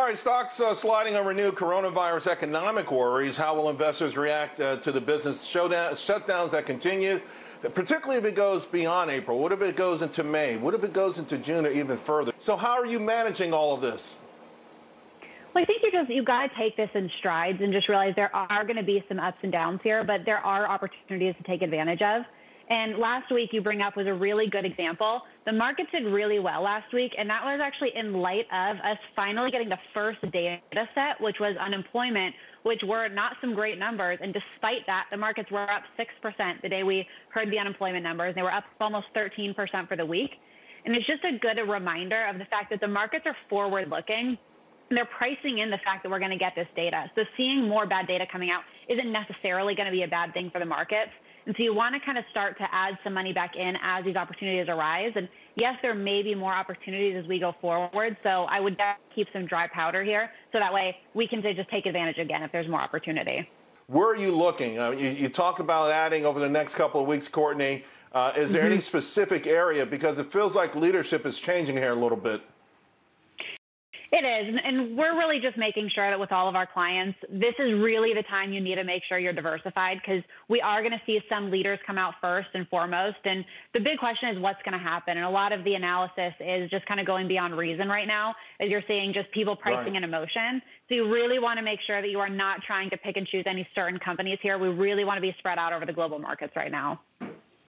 All right, stocks uh, sliding on renewed coronavirus economic worries. How will investors react uh, to the business showdown, shutdowns that continue, particularly if it goes beyond April? What if it goes into May? What if it goes into June or even further? So, how are you managing all of this? Well, I think you just you got to take this in strides and just realize there are going to be some ups and downs here, but there are opportunities to take advantage of. And last week you bring up was a really good example. The markets did really well last week, and that was actually in light of us finally getting the first data set, which was unemployment, which were not some great numbers. And despite that, the markets were up 6% the day we heard the unemployment numbers. They were up almost 13% for the week. And it's just a good reminder of the fact that the markets are forward looking and they're pricing in the fact that we're going to get this data. So seeing more bad data coming out isn't necessarily going to be a bad thing for the markets. And so you want to kind of start to add some money back in as these opportunities arise. And yes, there may be more opportunities as we go forward. So I would keep some dry powder here. So that way we can just take advantage again if there's more opportunity. Where are you looking? Uh, you, you talk about adding over the next couple of weeks, Courtney. Uh, is there mm-hmm. any specific area? Because it feels like leadership is changing here a little bit. It is. And we're really just making sure that with all of our clients, this is really the time you need to make sure you're diversified because we are going to see some leaders come out first and foremost. And the big question is what's going to happen. And a lot of the analysis is just kind of going beyond reason right now, as you're seeing just people pricing right. in emotion. So you really want to make sure that you are not trying to pick and choose any certain companies here. We really want to be spread out over the global markets right now.